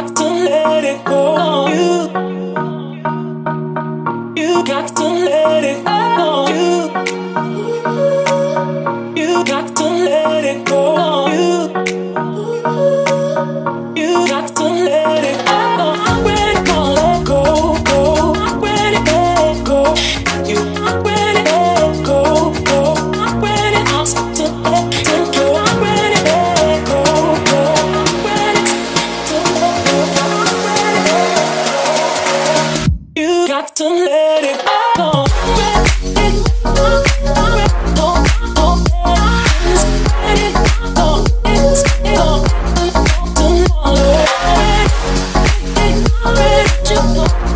got to let it go. You, you got to let it go. you know